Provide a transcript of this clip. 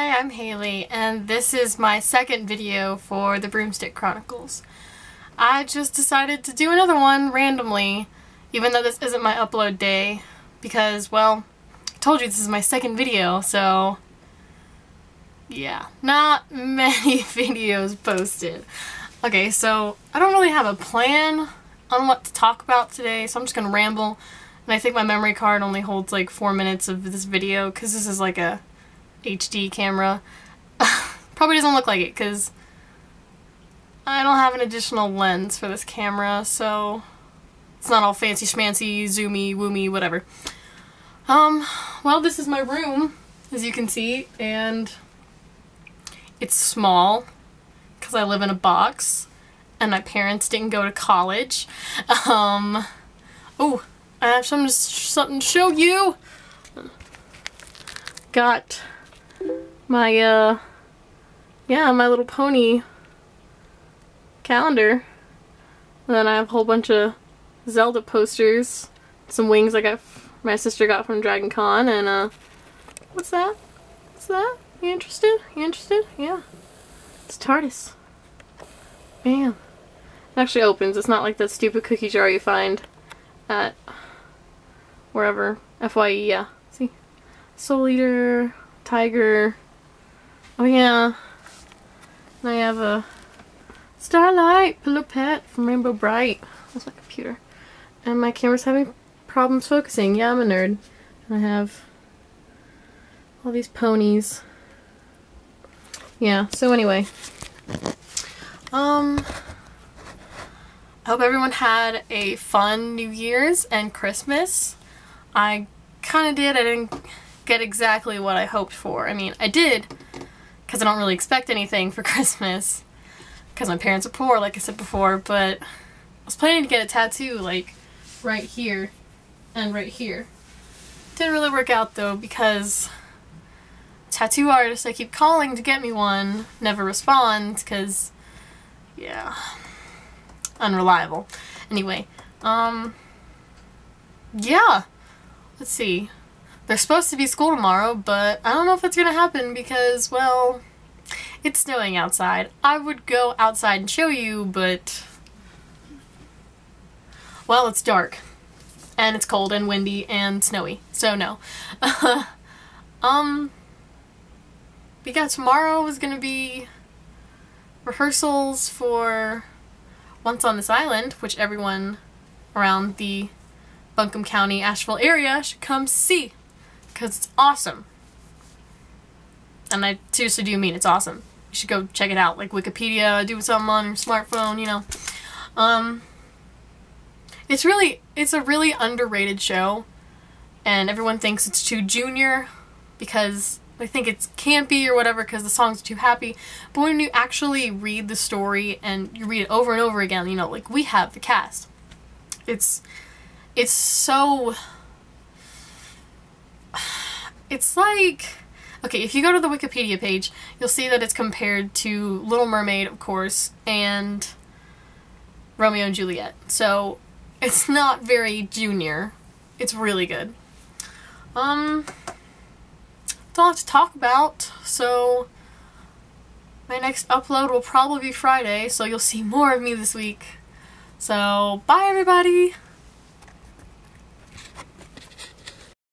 Hi, I'm Hayley, and this is my second video for the Broomstick Chronicles. I just decided to do another one randomly, even though this isn't my upload day, because, well, I told you this is my second video, so yeah, not many videos posted. Okay, so I don't really have a plan on what to talk about today, so I'm just gonna ramble. And I think my memory card only holds like four minutes of this video, because this is like a HD camera. Probably doesn't look like it because I don't have an additional lens for this camera, so it's not all fancy schmancy, zoomy, woomy, whatever. Um, well, this is my room, as you can see, and it's small because I live in a box and my parents didn't go to college. Um, oh, I have some, something to show you. Got my, uh, yeah, my little pony calendar. And then I have a whole bunch of Zelda posters, some wings I got, my sister got from Dragon Con, and, uh, what's that? What's that? You interested? You interested? Yeah. It's TARDIS. Bam. It actually opens. It's not like that stupid cookie jar you find at wherever. FYE, yeah. See? Soul Eater, Tiger, Oh yeah. And I have a Starlight Pillow Pet from Rainbow Brite. That's my computer. And my camera's having problems focusing. Yeah, I'm a nerd. And I have all these ponies. Yeah, so anyway. Um, I hope everyone had a fun New Year's and Christmas. I kind of did. I didn't get exactly what I hoped for. I mean, I did, because I don't really expect anything for Christmas because my parents are poor, like I said before, but I was planning to get a tattoo, like, right here and right here. Didn't really work out, though, because tattoo artists I keep calling to get me one never respond, because, yeah, unreliable. Anyway, um, yeah, let's see. There's supposed to be school tomorrow, but I don't know if it's gonna happen because, well, it's snowing outside. I would go outside and show you, but, well, it's dark. And it's cold and windy and snowy, so no. um, yeah, tomorrow is gonna be rehearsals for Once on This Island, which everyone around the Buncombe County, Asheville area should come see because it's awesome. And I seriously do mean it's awesome. You should go check it out, like Wikipedia, do something on your smartphone, you know. Um, it's really, it's a really underrated show, and everyone thinks it's too junior because they think it's campy or whatever because the songs too happy. But when you actually read the story and you read it over and over again, you know, like we have the cast. It's, it's so it's like okay if you go to the wikipedia page you'll see that it's compared to little mermaid of course and romeo and juliet. So it's not very junior. It's really good. Um don't lot to talk about so my next upload will probably be friday so you'll see more of me this week. So bye everybody